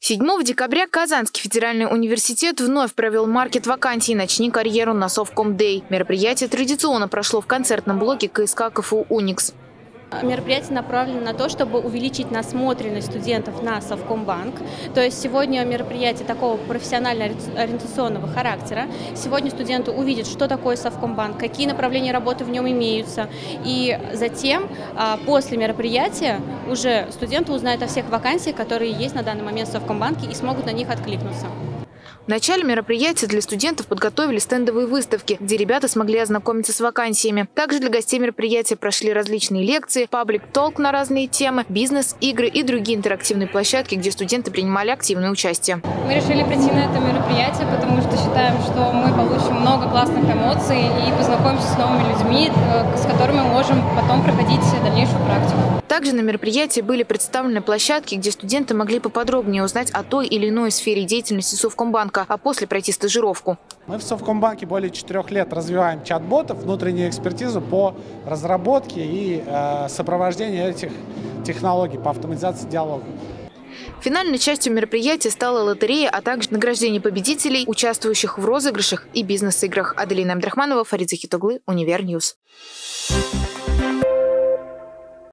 7 декабря Казанский федеральный университет вновь провел маркет вакансий «Начни карьеру» на Совком-Дэй. Мероприятие традиционно прошло в концертном блоке КСК КФУ «Уникс». Мероприятие направлено на то, чтобы увеличить насмотренность студентов на Совкомбанк. То есть сегодня мероприятие такого профессионально-ориентационного характера. Сегодня студенты увидят, что такое Совкомбанк, какие направления работы в нем имеются. И затем, а, после мероприятия, уже студенты узнают о всех вакансиях, которые есть на данный момент в Совкомбанке и смогут на них откликнуться. В начале мероприятия для студентов подготовили стендовые выставки, где ребята смогли ознакомиться с вакансиями. Также для гостей мероприятия прошли различные лекции, паблик-толк на разные темы, бизнес, игры и другие интерактивные площадки, где студенты принимали активное участие. Мы решили прийти на это мероприятие, потому что считаем, что мы получим много классных эмоций и познакомимся с новыми людьми, э, с которыми мы можем потом проходить дальнейшую. Также на мероприятии были представлены площадки, где студенты могли поподробнее узнать о той или иной сфере деятельности Совкомбанка, а после пройти стажировку. Мы в Совкомбанке более четырех лет развиваем чат-ботов, внутреннюю экспертизу по разработке и э, сопровождению этих технологий по автоматизации диалога. Финальной частью мероприятия стала лотерея, а также награждение победителей, участвующих в розыгрышах и бизнес-играх. Аделина Абдрахманова, Фарид Захитоглы, Univer News. Thank